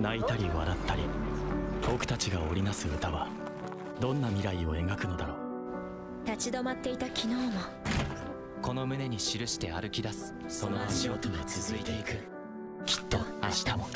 泣いたり笑ったり僕たちが織りなす歌はどんな未来を描くのだろう。立ち止まっていた昨日も。この胸に記して歩き出すその足音は続いていく。きっと明日も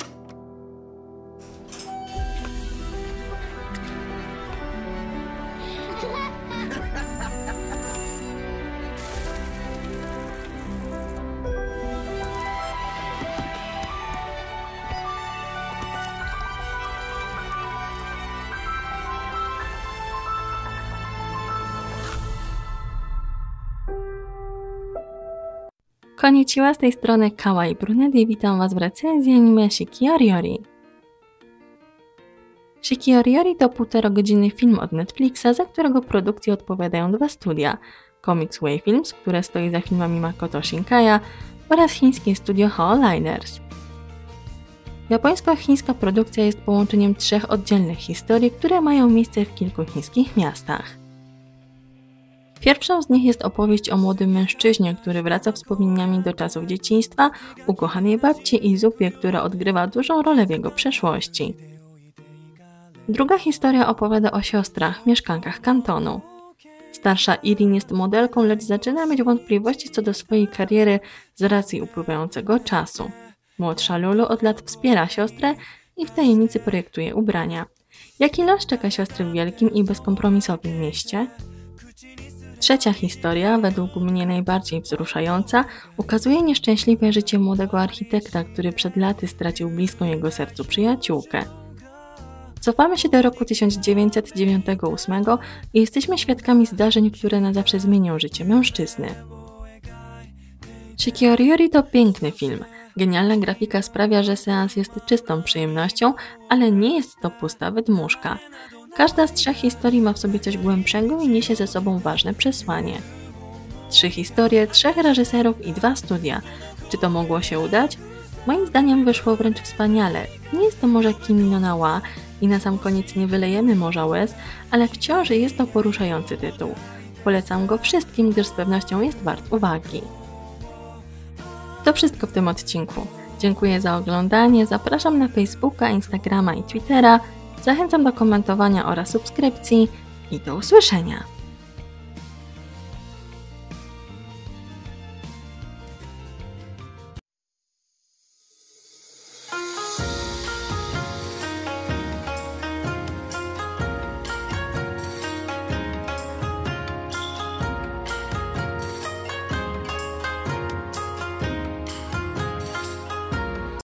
Konnichiwa, z tej strony Kawaii Brunet i witam Was w recenzji anime Shikioriori. Shikioriori to półtoragodzinny film od Netflixa, za którego produkcję odpowiadają dwa studia. Comics Way Films, które stoi za filmami Makoto Shinkaya oraz chińskie studio Holliners. Japońsko-chińska produkcja jest połączeniem trzech oddzielnych historii, które mają miejsce w kilku chińskich miastach. Pierwszą z nich jest opowieść o młodym mężczyźnie, który wraca wspomnieniami do czasów dzieciństwa, ukochanej babci i zupie, która odgrywa dużą rolę w jego przeszłości. Druga historia opowiada o siostrach, mieszkankach kantonu. Starsza Irin jest modelką, lecz zaczyna mieć wątpliwości co do swojej kariery z racji upływającego czasu. Młodsza Lulu od lat wspiera siostrę i w tajemnicy projektuje ubrania. Jaki los czeka siostry w wielkim i bezkompromisowym mieście? Trzecia historia, według mnie najbardziej wzruszająca, ukazuje nieszczęśliwe życie młodego architekta, który przed laty stracił bliską jego sercu przyjaciółkę. Cofamy się do roku 1998 i jesteśmy świadkami zdarzeń, które na zawsze zmienią życie mężczyzny. Shikioriori to piękny film. Genialna grafika sprawia, że seans jest czystą przyjemnością, ale nie jest to pusta wydmuszka. Każda z trzech historii ma w sobie coś głębszego i niesie ze sobą ważne przesłanie. Trzy historie, trzech reżyserów i dwa studia. Czy to mogło się udać? Moim zdaniem wyszło wręcz wspaniale. Nie jest to może Kimi i na sam koniec nie wylejemy morza łez, ale wciąż jest to poruszający tytuł. Polecam go wszystkim, gdyż z pewnością jest wart uwagi. To wszystko w tym odcinku. Dziękuję za oglądanie, zapraszam na Facebooka, Instagrama i Twittera. Zachęcam do komentowania oraz subskrypcji i do usłyszenia.